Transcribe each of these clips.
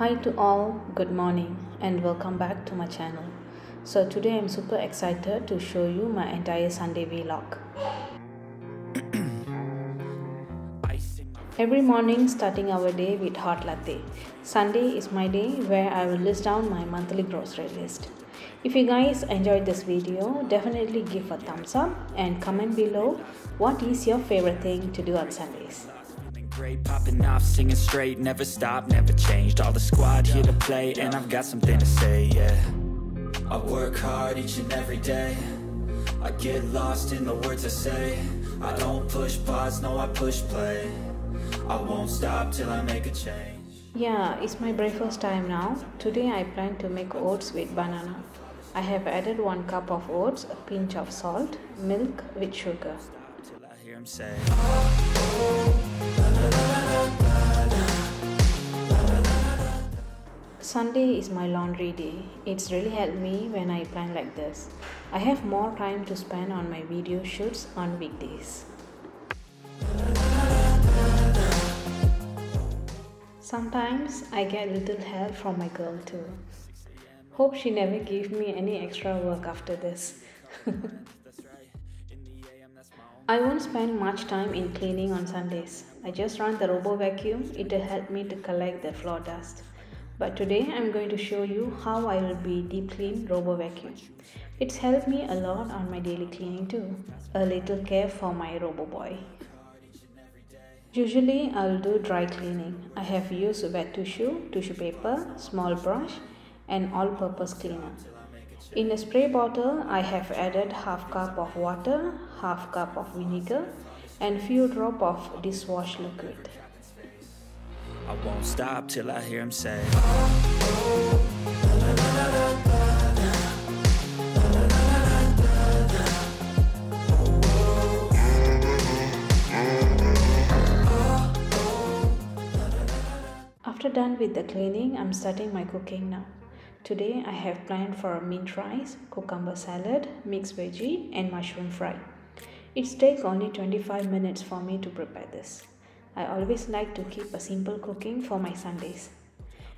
Hi to all, good morning and welcome back to my channel. So today I'm super excited to show you my entire Sunday vlog. Every morning starting our day with hot latte. Sunday is my day where I will list down my monthly grocery list. If you guys enjoyed this video, definitely give a thumbs up and comment below what is your favorite thing to do on Sundays. Great, popping off, singing straight, never stop, never changed. All the squad here to play, and I've got something to say, yeah. I work hard each and every day. I get lost in the words I say. I don't push pause, no, I push play. I won't stop till I make a change. Yeah, it's my breakfast time now. Today I plan to make oats with banana. I have added 1 cup of oats, a pinch of salt, milk with sugar. Sunday is my laundry day. It's really helped me when I plan like this. I have more time to spend on my video shoots on weekdays. Sometimes I get little help from my girl too. Hope she never gave me any extra work after this. I won't spend much time in cleaning on Sundays. I just run the robo vacuum. It'll help me to collect the floor dust. But today I'm going to show you how I will be deep clean robo vacuum. It's helped me a lot on my daily cleaning too. A little care for my robo boy. Usually I'll do dry cleaning. I have used wet tissue, tissue paper, small brush and all-purpose cleaner. In a spray bottle I have added half cup of water, half cup of vinegar and few drop of dishwash liquid. I won't stop till I hear him say, After done with the cleaning, I'm starting my cooking now. Today I have planned for a mint rice, cucumber salad, mixed veggie and mushroom fry. It takes only 25 minutes for me to prepare this. I always like to keep a simple cooking for my Sundays.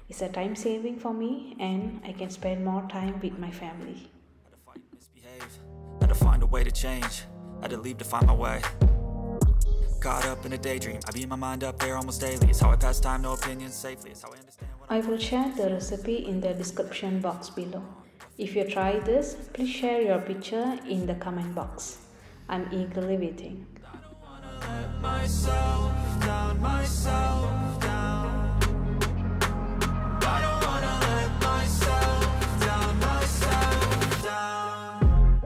It's a time saving for me and I can spend more time with my family. misbehave. Had to find a way to change. I Had to leave to find my way. Caught up in a daydream. I beat my mind up there almost daily. It's how I pass time, no opinions safely. It's how I understand I will share the recipe in the description box below. If you try this, please share your picture in the comment box. I'm eagerly waiting. let myself down, myself down. I don't wanna let myself down, myself down.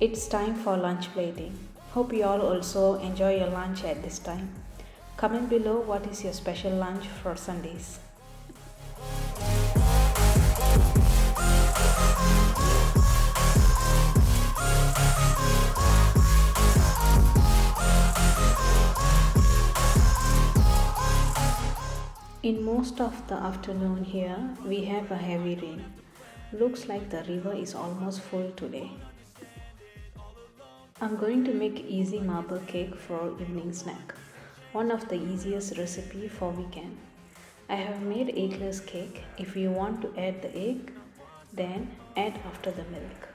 It's time for lunch plating. Hope you all also enjoy your lunch at this time. Comment below what is your special lunch for Sundays. In most of the afternoon here, we have a heavy rain. Looks like the river is almost full today. I'm going to make easy marble cake for evening snack. One of the easiest recipe for weekend. I have made eggless cake. If you want to add the egg, then add after the milk.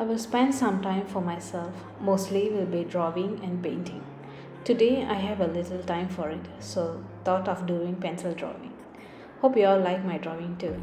I will spend some time for myself. Mostly will be drawing and painting. Today I have a little time for it, so thought of doing pencil drawing. Hope you all like my drawing too.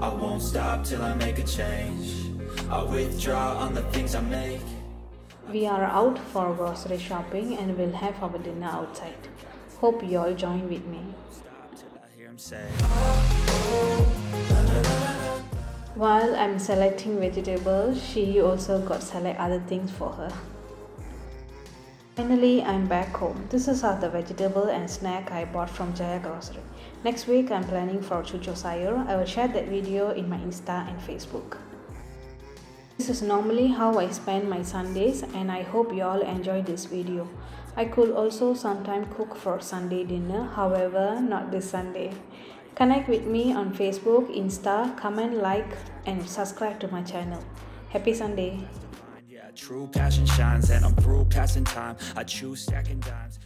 I won't stop till I make a change I withdraw on the things I make We are out for grocery shopping and we'll have our dinner outside. Hope you all join with me. While I'm selecting vegetables, she also got select other things for her. Finally, I'm back home. This is all the vegetable and snack I bought from Jaya Grocery. Next week, I'm planning for Chucho Sayur. I will share that video in my Insta and Facebook. This is normally how I spend my Sundays and I hope you all enjoy this video. I could also sometime cook for Sunday dinner, however, not this Sunday. Connect with me on Facebook, Insta, comment, like, and subscribe to my channel. Happy Sunday! True passion shines and I'm through passing time I choose dimes